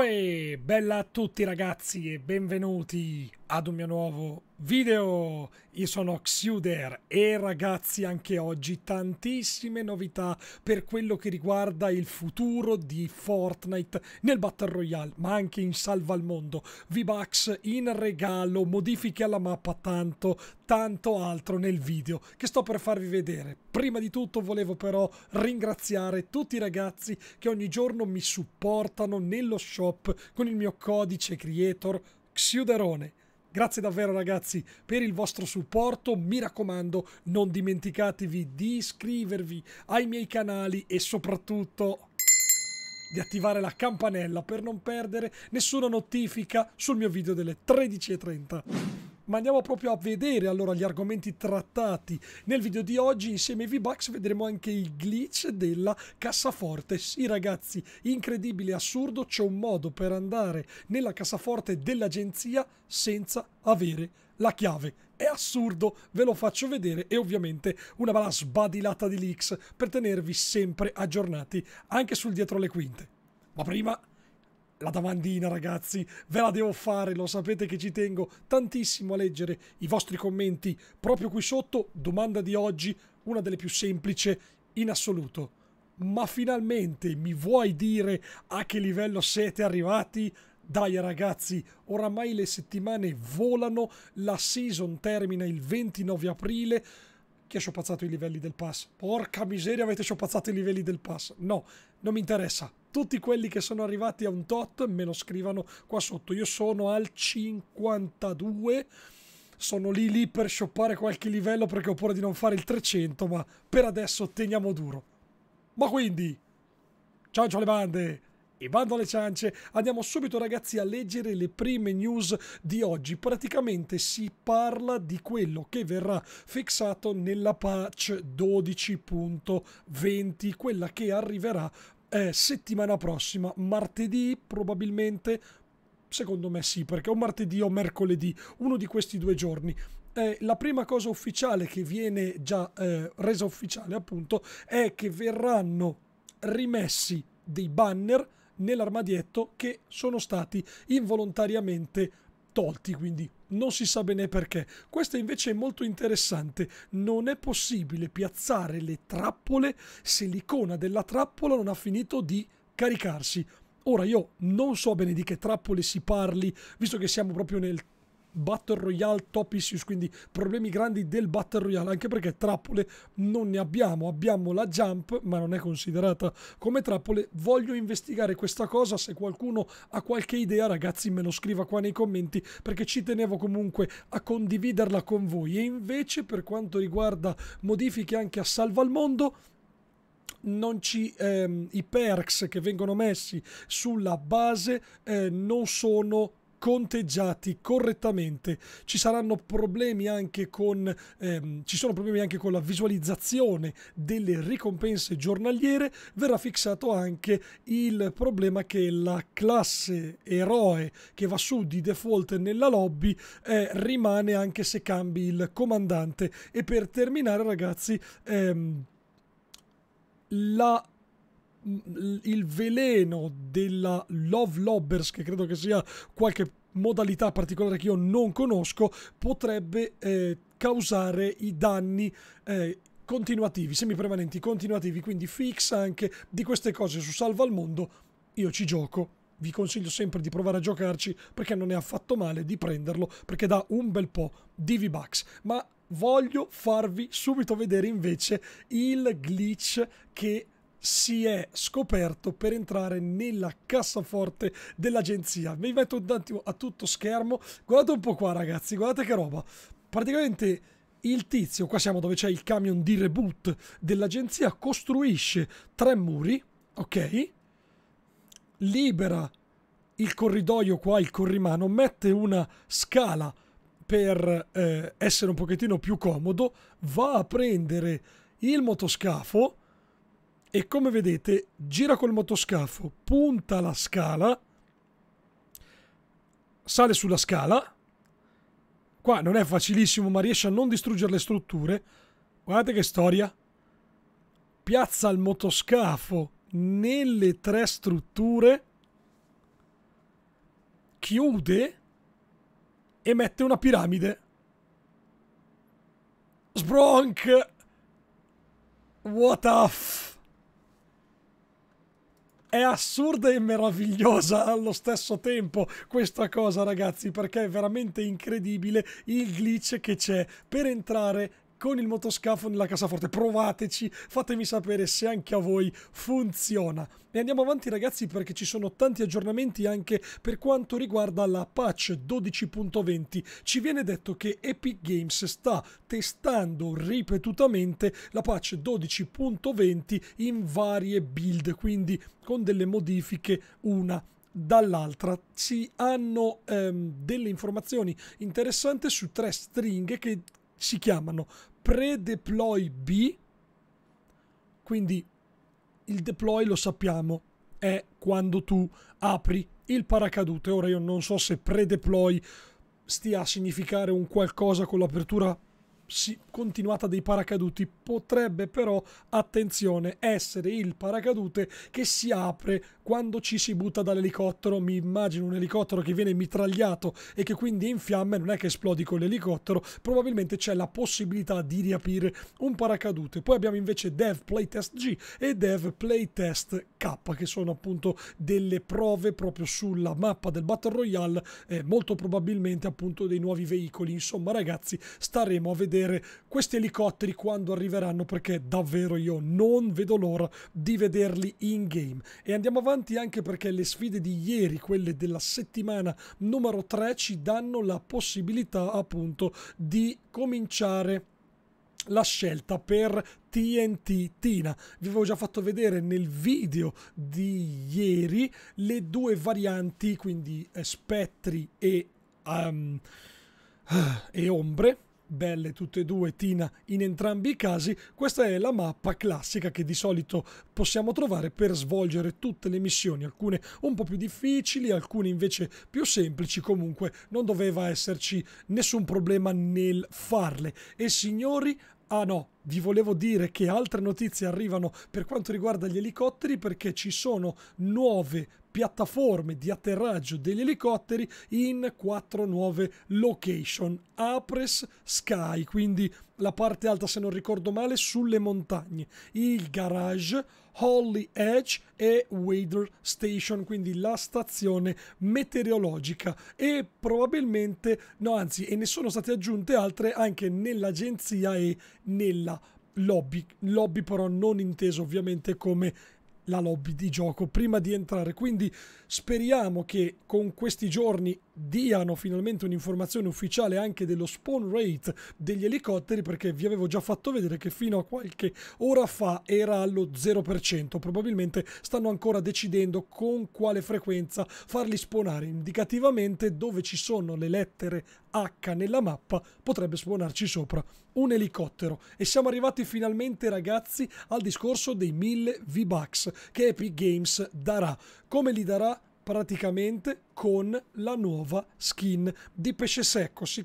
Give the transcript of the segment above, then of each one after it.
Boy. Bella a tutti ragazzi e benvenuti ad un mio nuovo video. Io sono Xuder e ragazzi anche oggi tantissime novità per quello che riguarda il futuro di Fortnite nel Battle Royale, ma anche in salva al mondo. V-Bucks in regalo, modifiche alla mappa, tanto, tanto altro nel video che sto per farvi vedere. Prima di tutto volevo però ringraziare tutti i ragazzi che ogni giorno mi supportano nello shop con il mio codice creator Xuderone Grazie davvero ragazzi per il vostro supporto, mi raccomando non dimenticatevi di iscrivervi ai miei canali e soprattutto di attivare la campanella per non perdere nessuna notifica sul mio video delle 13.30 ma andiamo proprio a vedere allora gli argomenti trattati. Nel video di oggi insieme ai V-Bucks vedremo anche il glitch della cassaforte. Sì ragazzi incredibile assurdo c'è un modo per andare nella cassaforte dell'agenzia senza avere la chiave. È assurdo, ve lo faccio vedere e ovviamente una bella sbadilata di leaks per tenervi sempre aggiornati anche sul dietro le quinte. Ma prima la domandina, ragazzi, ve la devo fare, lo sapete che ci tengo tantissimo a leggere i vostri commenti proprio qui sotto. Domanda di oggi, una delle più semplici in assoluto. Ma finalmente mi vuoi dire a che livello siete arrivati? Dai ragazzi, oramai le settimane volano, la season termina il 29 aprile. Chi ha sciopazzato i livelli del pass? Porca miseria, avete sciopazzato i livelli del pass. No, non mi interessa tutti quelli che sono arrivati a un tot me lo scrivano qua sotto. Io sono al 52, sono lì lì per shoppare qualche livello perché ho paura di non fare il 300, ma per adesso teniamo duro. Ma quindi, ciao ciao le bande! E bando alle ciance, andiamo subito ragazzi a leggere le prime news di oggi. Praticamente si parla di quello che verrà fissato nella patch 12.20, quella che arriverà eh, settimana prossima, martedì probabilmente, secondo me sì, perché o martedì o mercoledì, uno di questi due giorni. Eh, la prima cosa ufficiale che viene già eh, resa ufficiale appunto è che verranno rimessi dei banner nell'armadietto che sono stati involontariamente tolti, quindi non si sa bene perché. Questo invece è molto interessante. Non è possibile piazzare le trappole se l'icona della trappola non ha finito di caricarsi. Ora io non so bene di che trappole si parli, visto che siamo proprio nel Battle Royale top issues, quindi problemi grandi del Battle Royale, anche perché trappole non ne abbiamo, abbiamo la jump, ma non è considerata come trappole. Voglio investigare questa cosa, se qualcuno ha qualche idea, ragazzi, me lo scriva qua nei commenti, perché ci tenevo comunque a condividerla con voi. E invece, per quanto riguarda modifiche anche a Salva al Mondo, non ci, ehm, i perks che vengono messi sulla base eh, non sono conteggiati correttamente. Ci saranno problemi anche con ehm, ci sono problemi anche con la visualizzazione delle ricompense giornaliere. Verrà fissato anche il problema che la classe eroe che va su di default nella lobby eh, rimane anche se cambi il comandante. E per terminare, ragazzi, ehm, la il veleno della Love Lobbers, che credo che sia qualche modalità particolare che io non conosco, potrebbe eh, causare i danni eh, continuativi, semipermanenti continuativi, quindi fix anche di queste cose su Salva al Mondo. Io ci gioco, vi consiglio sempre di provare a giocarci perché non è affatto male di prenderlo perché dà un bel po' di V-Bucks. Ma voglio farvi subito vedere invece il glitch che si è scoperto per entrare nella cassaforte dell'agenzia. Mi metto un attimo a tutto schermo. Guardate un po' qua, ragazzi, guardate che roba. Praticamente il tizio, qua siamo dove c'è il camion di reboot dell'agenzia, costruisce tre muri, ok? Libera il corridoio qua, il corrimano, mette una scala per eh, essere un pochettino più comodo, va a prendere il motoscafo e come vedete gira col motoscafo, punta la scala, sale sulla scala, qua non è facilissimo ma riesce a non distruggere le strutture, guardate che storia, piazza il motoscafo nelle tre strutture, chiude e mette una piramide. Sbronk! What a. È assurda e meravigliosa allo stesso tempo questa cosa, ragazzi, perché è veramente incredibile il glitch che c'è per entrare con il motoscafo nella cassaforte. Provateci, fatemi sapere se anche a voi funziona. E andiamo avanti ragazzi perché ci sono tanti aggiornamenti anche per quanto riguarda la patch 12.20. Ci viene detto che Epic Games sta testando ripetutamente la patch 12.20 in varie build, quindi con delle modifiche una dall'altra si hanno ehm, delle informazioni interessanti su tre stringhe che si chiamano pre-deploy B, quindi il deploy lo sappiamo, è quando tu apri il paracadute. Ora io non so se pre-deploy stia a significare un qualcosa con l'apertura continuata dei paracaduti potrebbe però, attenzione, essere il paracadute che si apre quando ci si butta dall'elicottero. Mi immagino un elicottero che viene mitragliato e che quindi è in fiamme, non è che esplodi con l'elicottero, probabilmente c'è la possibilità di riaprire un paracadute. Poi abbiamo invece Dev Playtest G e Dev Playtest K, che sono appunto delle prove proprio sulla mappa del Battle Royale, eh, molto probabilmente appunto dei nuovi veicoli. Insomma, ragazzi, staremo a vedere questi elicotteri quando arriveranno perché davvero io non vedo l'ora di vederli in game. E andiamo avanti anche perché le sfide di ieri, quelle della settimana numero 3, ci danno la possibilità appunto di cominciare la scelta per TNT Tina. Vi avevo già fatto vedere nel video di ieri le due varianti, quindi eh, spettri e, um, e ombre belle tutte e due Tina in entrambi i casi, questa è la mappa classica che di solito possiamo trovare per svolgere tutte le missioni, alcune un po' più difficili, alcune invece più semplici, comunque non doveva esserci nessun problema nel farle. E signori, Ah no, vi volevo dire che altre notizie arrivano per quanto riguarda gli elicotteri perché ci sono nuove piattaforme di atterraggio degli elicotteri in quattro nuove location. Apres Sky, quindi la parte alta se non ricordo male sulle montagne, il garage, Holly Edge e Weather Station, quindi la stazione meteorologica e probabilmente, no anzi, e ne sono state aggiunte altre anche nell'agenzia e nella lobby, lobby però non inteso ovviamente come la lobby di gioco prima di entrare. Quindi speriamo che con questi giorni diano finalmente un'informazione ufficiale anche dello spawn rate degli elicotteri perché vi avevo già fatto vedere che fino a qualche ora fa era allo 0%. Probabilmente stanno ancora decidendo con quale frequenza farli spawnare. Indicativamente dove ci sono le lettere H nella mappa potrebbe spawnarci sopra un elicottero. E siamo arrivati finalmente ragazzi al discorso dei 1000 V-Bucks che Epic Games darà. Come li darà? Praticamente con la nuova skin di pesce secco. Si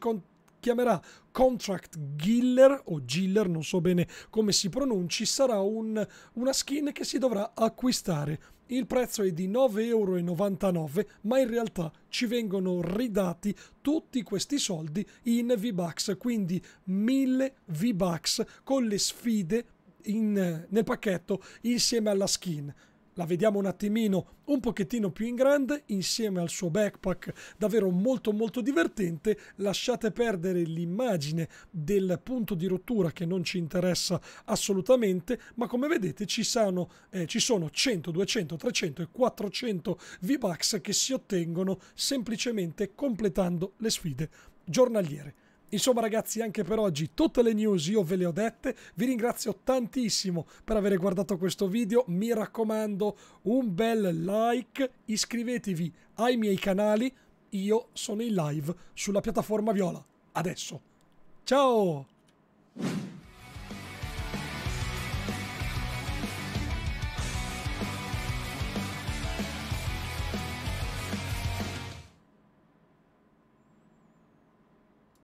chiamerà Contract Giller o Giller, non so bene come si pronunci, sarà un, una skin che si dovrà acquistare. Il prezzo è di 9,99 euro, ma in realtà ci vengono ridati tutti questi soldi in V-Bucks, quindi 1000 V-Bucks con le sfide in, nel pacchetto insieme alla skin. La vediamo un attimino un pochettino più in grande insieme al suo backpack davvero molto molto divertente. Lasciate perdere l'immagine del punto di rottura che non ci interessa assolutamente ma come vedete ci sono, eh, ci sono 100 200 300 e 400 V-Bucks che si ottengono semplicemente completando le sfide giornaliere Insomma ragazzi anche per oggi tutte le news io ve le ho dette, vi ringrazio tantissimo per aver guardato questo video, mi raccomando un bel like, iscrivetevi ai miei canali, io sono in live sulla piattaforma Viola, adesso, ciao!